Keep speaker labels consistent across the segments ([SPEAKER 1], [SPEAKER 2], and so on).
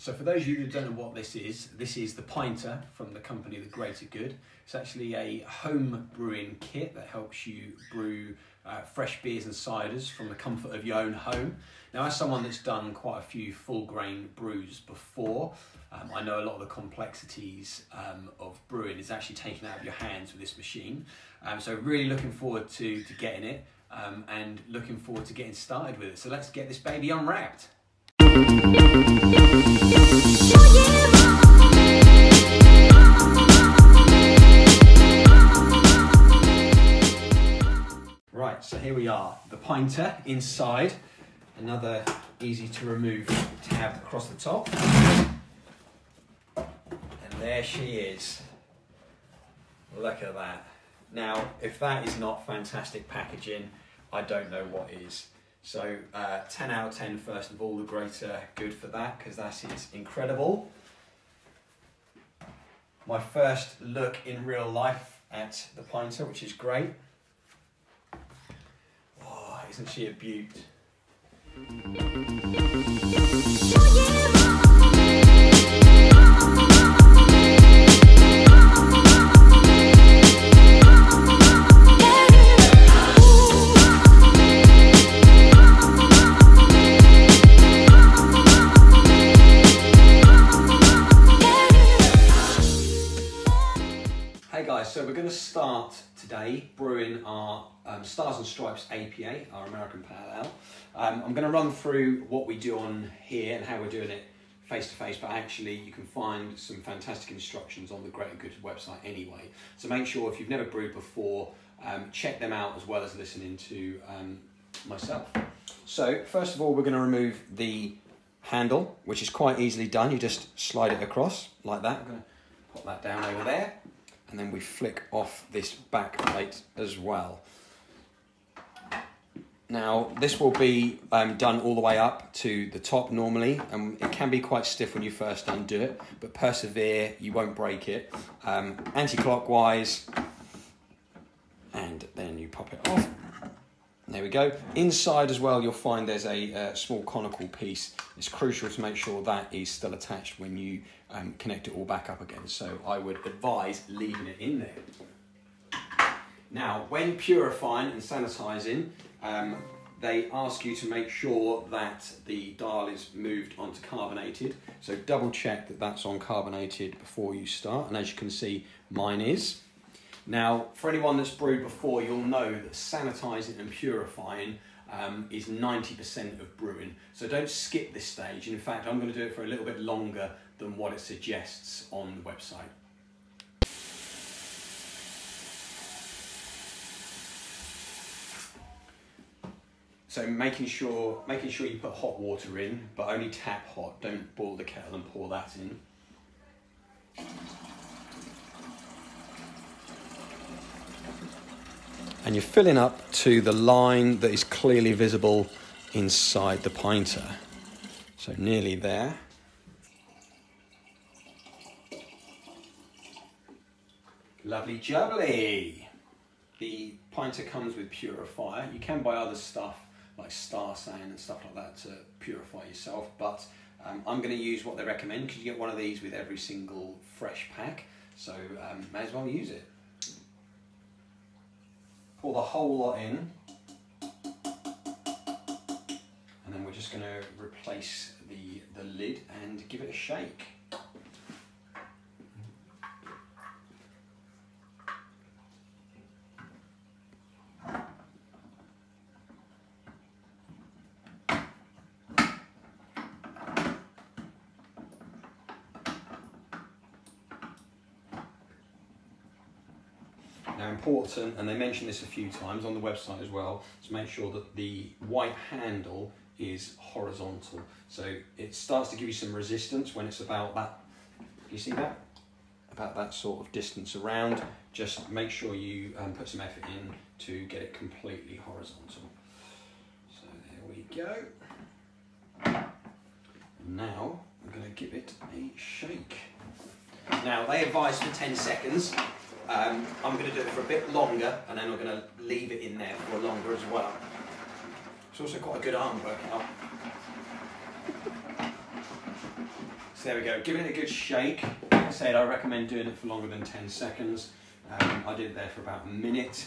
[SPEAKER 1] So for those of you who don't know what this is, this is the Pinter from the company The Greater Good. It's actually a home brewing kit that helps you brew uh, fresh beers and ciders from the comfort of your own home. Now as someone that's done quite a few full grain brews before, um, I know a lot of the complexities um, of brewing is actually taken out of your hands with this machine. Um, so really looking forward to, to getting it um, and looking forward to getting started with it. So let's get this baby unwrapped. Here we are, the pinter inside, another easy to remove tab across the top. And there she is. Look at that. Now, if that is not fantastic packaging, I don't know what is. So uh, 10 out of 10 first of all, the greater good for that because that is incredible. My first look in real life at the Pinter, which is great. Oh, isn't American Pale Ale. Um, I'm going to run through what we do on here and how we're doing it face to face, but actually you can find some fantastic instructions on the Greater Good website anyway. So make sure if you've never brewed before, um, check them out as well as listening to um, myself. So first of all, we're going to remove the handle, which is quite easily done. You just slide it across like that. I'm going to pop that down over there and then we flick off this back plate as well. Now this will be um, done all the way up to the top normally and it can be quite stiff when you first undo it but persevere, you won't break it. Um, anti-clockwise and then you pop it off. There we go. Inside as well, you'll find there's a uh, small conical piece. It's crucial to make sure that is still attached when you um, connect it all back up again. So I would advise leaving it in there. Now, when purifying and sanitizing, um, they ask you to make sure that the dial is moved onto carbonated. So double check that that's on carbonated before you start. And as you can see, mine is. Now, for anyone that's brewed before, you'll know that sanitizing and purifying um, is 90% of brewing. So don't skip this stage. In fact, I'm going to do it for a little bit longer than what it suggests on the website. So making sure making sure you put hot water in, but only tap hot. Don't boil the kettle and pour that in. and you're filling up to the line that is clearly visible inside the pinter. So nearly there. Lovely jubbly. The pinter comes with purifier. You can buy other stuff like Star San and stuff like that to purify yourself, but um, I'm going to use what they recommend because you get one of these with every single fresh pack, so um, may as well use it pour the whole lot in and then we're just going to replace the, the lid and give it a shake. Now important, and they mention this a few times on the website as well, to make sure that the white handle is horizontal. So it starts to give you some resistance when it's about that, you see that? About that sort of distance around. Just make sure you um, put some effort in to get it completely horizontal. So there we go. Now I'm going to give it a shake. Now they advise for 10 seconds. Um, I'm going to do it for a bit longer and then I'm going to leave it in there for longer as well. It's also quite a good arm workout. So there we go, giving it a good shake. Like I said, I recommend doing it for longer than 10 seconds. Um, I did it there for about a minute,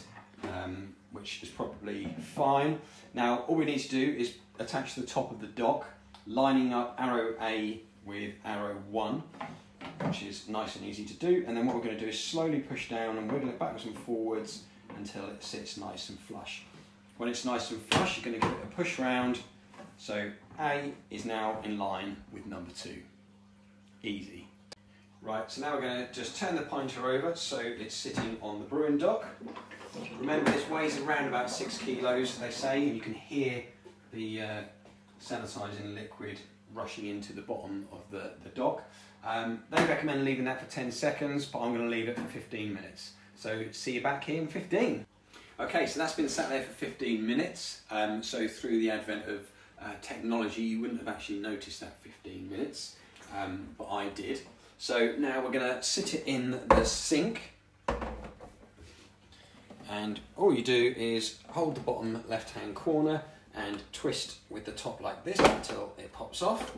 [SPEAKER 1] um, which is probably fine. Now, all we need to do is attach the top of the dock, lining up arrow A with arrow 1, which is nice and easy to do. And then what we're going to do is slowly push down and wiggle it backwards and forwards until it sits nice and flush. When it's nice and flush, you're going to give it a push round. So A is now in line with number 2. Easy. Right, so now we're going to just turn the Pinter over so it's sitting on the brewing dock. Remember this weighs around about 6 kilos, they say, and you can hear the uh, sanitising liquid rushing into the bottom of the, the dock. Um, they recommend leaving that for 10 seconds, but I'm going to leave it for 15 minutes. So see you back here in 15. Okay, so that's been sat there for 15 minutes. Um, so through the advent of uh, technology, you wouldn't have actually noticed that 15 minutes, um, but I did. So now we're going to sit it in the sink. And all you do is hold the bottom left hand corner and twist with the top like this until it pops off.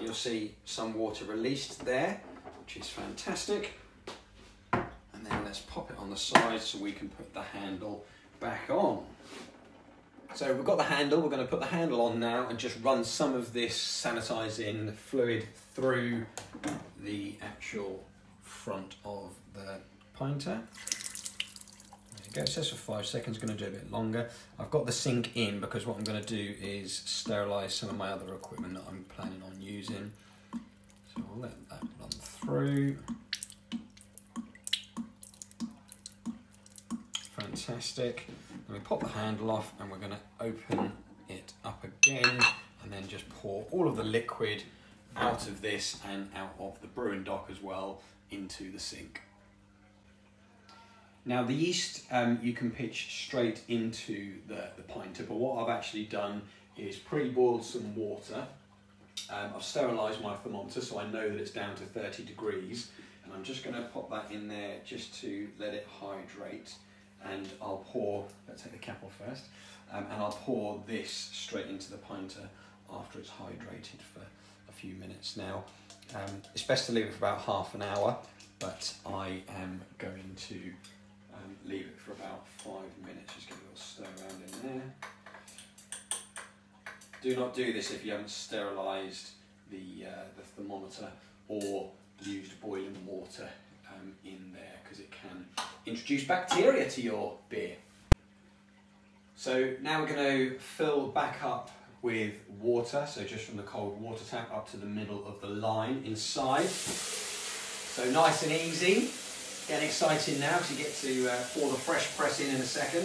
[SPEAKER 1] You'll see some water released there, which is fantastic. And then let's pop it on the side so we can put the handle back on. So we've got the handle, we're going to put the handle on now and just run some of this sanitising fluid through the actual front of the Pinter. It says for five seconds, going to do a bit longer. I've got the sink in because what I'm going to do is sterilise some of my other equipment that I'm planning on using. So I'll let that run through. Fantastic. Then we pop the handle off and we're going to open it up again and then just pour all of the liquid out of this and out of the brewing dock as well into the sink. Now the yeast um, you can pitch straight into the, the pinter, but what I've actually done is pre-boiled some water. Um, I've sterilised my thermometer so I know that it's down to 30 degrees and I'm just going to pop that in there just to let it hydrate and I'll pour, let's take the cap off first, um, and I'll pour this straight into the pinter after it's hydrated for a few minutes. Now, um, it's best to leave it for about half an hour, but I am going to um, leave it for about five minutes. Just give it a little stir around in there. Do not do this if you haven't sterilised the, uh, the thermometer or used boiling water um, in there because it can introduce bacteria to your beer. So now we're going to fill back up with water, so just from the cold water tap up to the middle of the line inside. So nice and easy. Getting exciting now to get to uh, pour the fresh press in in a second.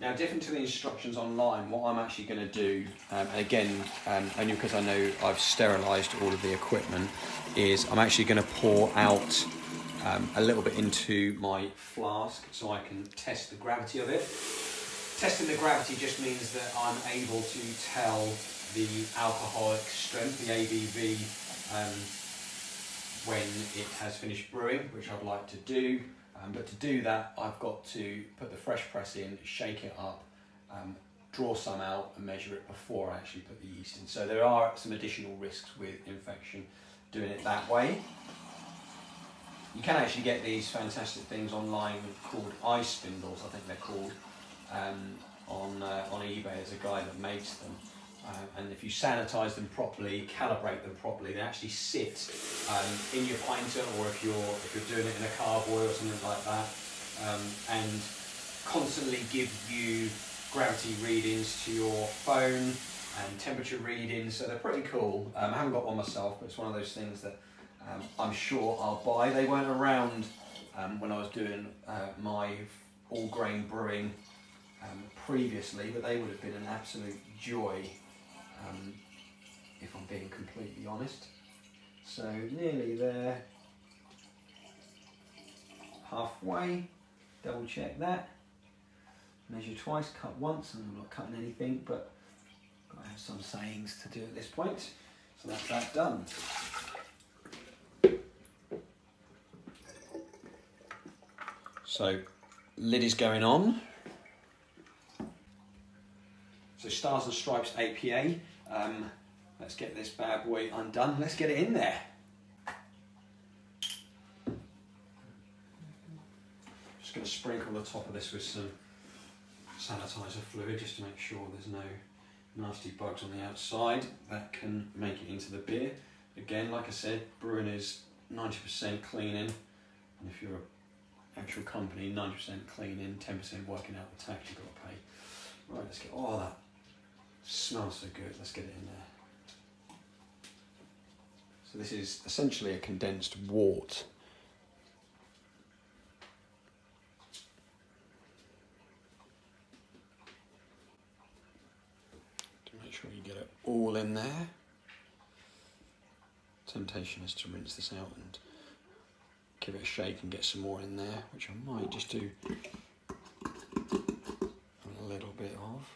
[SPEAKER 1] Now, different to the instructions online, what I'm actually going to do, um, again, um, only because I know I've sterilised all of the equipment, is I'm actually going to pour out um, a little bit into my flask so I can test the gravity of it. Testing the gravity just means that I'm able to tell the alcoholic strength, the ABV, um, when it has finished brewing, which I'd like to do. Um, but to do that, I've got to put the fresh press in, shake it up, um, draw some out and measure it before I actually put the yeast in. So there are some additional risks with infection doing it that way. You can actually get these fantastic things online called iSpindels, I think they're called, um, on, uh, on eBay. There's a guy that makes them. Uh, and if you sanitize them properly, calibrate them properly, they actually sit um, in your pinter or if you're, if you're doing it in a carboy or something like that, um, and constantly give you gravity readings to your phone and temperature readings, so they're pretty cool. Um, I haven't got one myself, but it's one of those things that um, I'm sure I'll buy. They weren't around um, when I was doing uh, my all grain brewing um, previously, but they would have been an absolute joy um, if I'm being completely honest. So nearly there, halfway, double check that, measure twice, cut once, and I'm not cutting anything, but I have some sayings to do at this point, so that's that done. So lid is going on. So Stars and Stripes APA. Um, let's get this bad boy undone. Let's get it in there. Just going to sprinkle the top of this with some sanitizer fluid just to make sure there's no nasty bugs on the outside that can make it into the beer. Again, like I said, brewing is 90% cleaning, and if you're an actual company, 90% cleaning, 10% working out the tax you've got to pay. Right, let's get, oh that smells so good, let's get it in there. So this is essentially a condensed wort. To make sure you get it all in there. Temptation is to rinse this out and give it a shake and get some more in there, which I might just do a little bit of,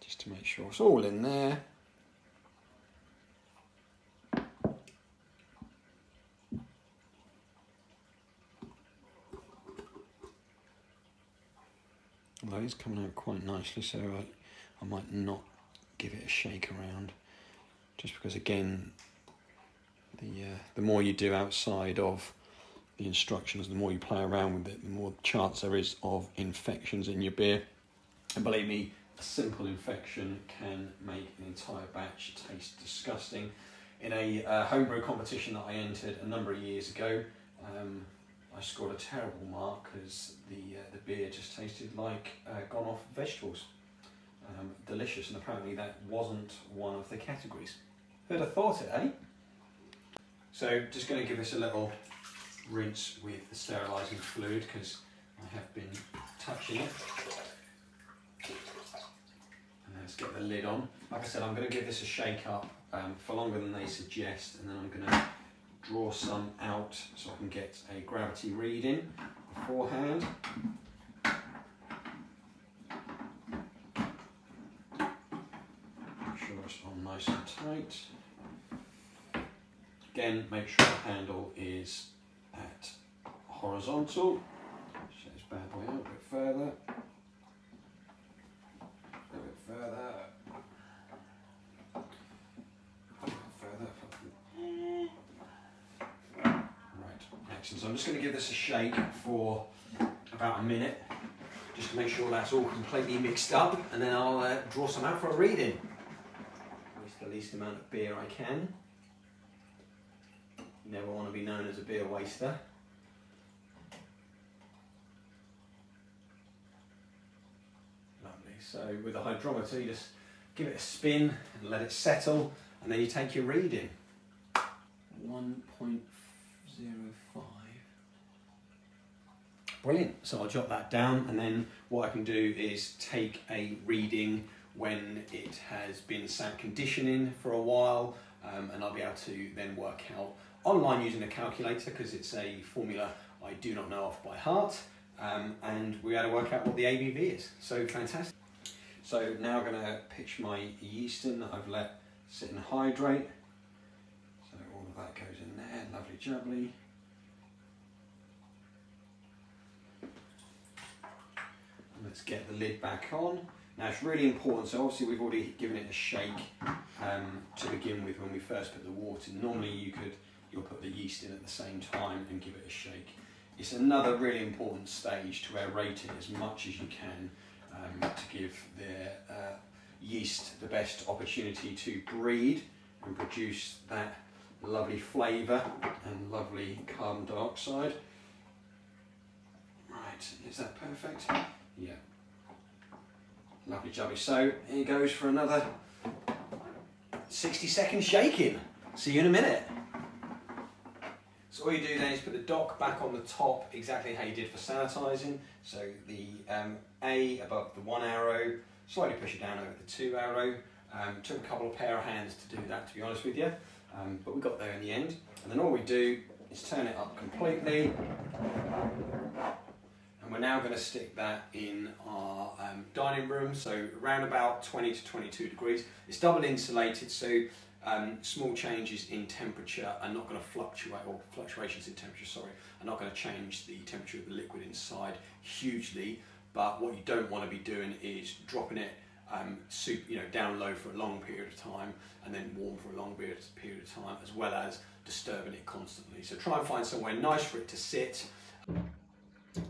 [SPEAKER 1] just to make sure it's all in there. Although it's coming out quite nicely, so I, I might not give it a shake around, just because again, the uh, the more you do outside of the instructions, the more you play around with it, the more chance there is of infections in your beer. And believe me, simple infection can make an entire batch taste disgusting. In a uh, homebrew competition that I entered a number of years ago, um, I scored a terrible mark because the uh, the beer just tasted like uh, gone off vegetables. Um, delicious, and apparently that wasn't one of the categories. Who'd have thought it, eh? So just going to give this a little rinse with the sterilising fluid because I have been touching it. Let's get the lid on. Like I said, I'm going to give this a shake up um, for longer than they suggest and then I'm going to draw some out so I can get a gravity reading beforehand. Make sure it's on nice and tight. Again, make sure the handle is at horizontal. Set this bad boy out a bit further. Further. Right, excellent. So I'm just going to give this a shake for about a minute, just to make sure that's all completely mixed up, and then I'll uh, draw some out for a reading. Waste the least amount of beer I can. Never want to be known as a beer waster. Lovely. So with a hydrometer, you just give it a spin and let it settle, and then you take your reading. 1.05. Brilliant. So I'll jot that down, and then what I can do is take a reading when it has been sat conditioning for a while, um, and I'll be able to then work out online using a calculator because it's a formula I do not know off by heart. Um, and we had to work out what the ABV is. So fantastic. So now I'm going to pitch my yeast in that I've let sit and hydrate. So all of that goes in there, lovely jubbly. Let's get the lid back on. Now it's really important, so obviously we've already given it a shake um, to begin with when we first put the water. Normally you could you'll put the yeast in at the same time and give it a shake. It's another really important stage to aerate it as much as you can um, to give their uh, yeast the best opportunity to breed and produce that lovely flavour and lovely carbon dioxide. Right, is that perfect? Yeah. Lovely jobby. So here goes for another 60 second shaking. See you in a minute. So all you do then is put the dock back on the top exactly how you did for sanitising. So the um, A above the one arrow, slightly push it down over the two arrow. Um, took a couple of pair of hands to do that to be honest with you, um, but we got there in the end. And then all we do is turn it up completely. And we're now going to stick that in our um, dining room, so around about 20 to 22 degrees. It's double insulated, so um, small changes in temperature are not going to fluctuate, or fluctuations in temperature, sorry, are not going to change the temperature of the liquid inside hugely. But what you don't want to be doing is dropping it um, you know, down low for a long period of time and then warm for a long period of time, as well as disturbing it constantly. So try and find somewhere nice for it to sit.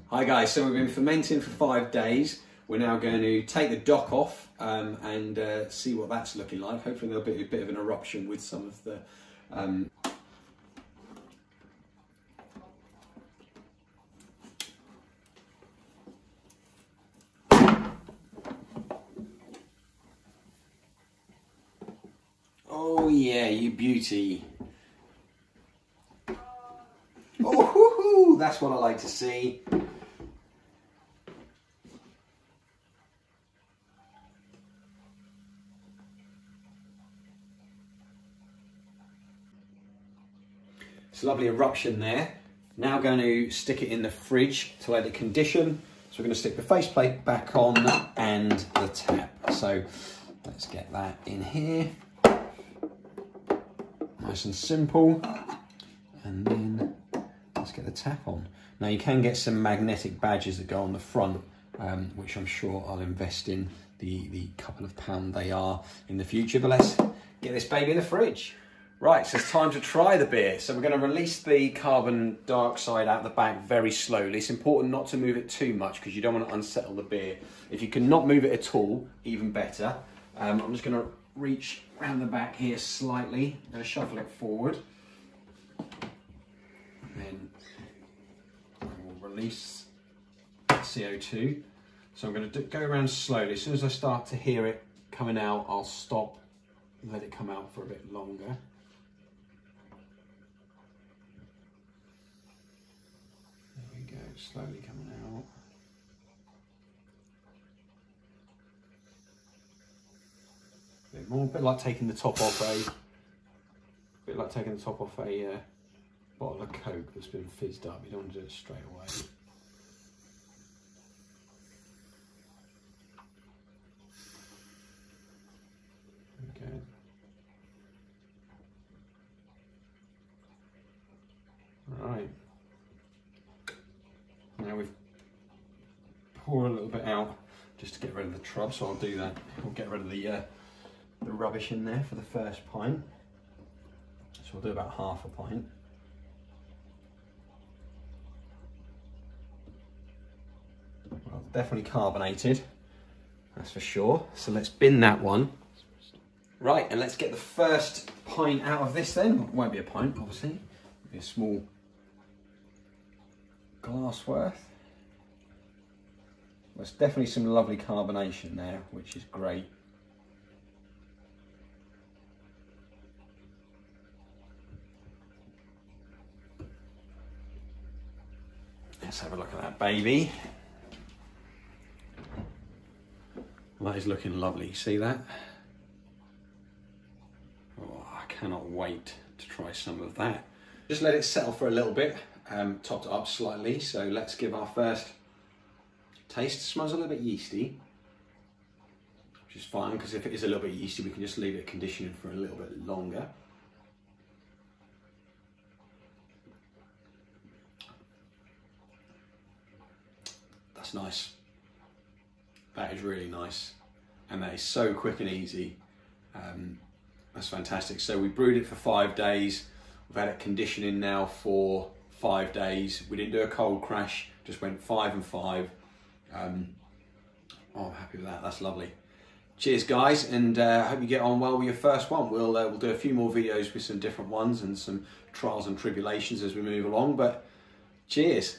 [SPEAKER 1] Hi guys, so we've been fermenting for five days. We're now going to take the dock off um, and uh, see what that's looking like. Hopefully there'll be a bit of an eruption with some of the um, Oh yeah, you beauty. Oh, that's what I like to see. Lovely eruption there. Now going to stick it in the fridge to let it condition. So we're going to stick the faceplate back on and the tap. So let's get that in here. Nice and simple. And then let's get the tap on. Now you can get some magnetic badges that go on the front, um, which I'm sure I'll invest in the, the couple of pound they are in the future. But let's get this baby in the fridge. Right, so it's time to try the beer. So we're going to release the carbon dioxide out the back very slowly. It's important not to move it too much because you don't want to unsettle the beer. If you can not move it at all, even better. Um, I'm just going to reach around the back here slightly. I'm going to shuffle it forward. And then I will release CO2. So I'm going to go around slowly. As soon as I start to hear it coming out, I'll stop let it come out for a bit longer. Slowly coming out. A bit more, a bit like taking the top off a, a bit like taking the top off a uh, bottle of Coke that's been fizzed up. You don't want to do it straight away. Okay. Right. Now we've pour a little bit out just to get rid of the trub, so I'll do that. We'll get rid of the uh, the rubbish in there for the first pint. So we'll do about half a pint. Well, definitely carbonated, that's for sure. So let's bin that one. Right, and let's get the first pint out of this then. It won't be a pint, obviously. It'll be a small glass worth. There's definitely some lovely carbonation there, which is great. Let's have a look at that baby. That is looking lovely, see that? Oh, I cannot wait to try some of that. Just let it settle for a little bit um, topped it up slightly. So let's give our first taste. Smells a little bit yeasty, which is fine because if it is a little bit yeasty, we can just leave it conditioning for a little bit longer. That's nice. That is really nice. And that is so quick and easy. Um, that's fantastic. So we brewed it for five days. We've had it conditioning now for five days. We didn't do a cold crash, just went five and five. Um, oh, I'm happy with that. That's lovely. Cheers, guys, and uh, I uh, hope you get on well with your first one. We'll uh, we'll do a few more videos with some different ones and some trials and tribulations as we move along. But cheers.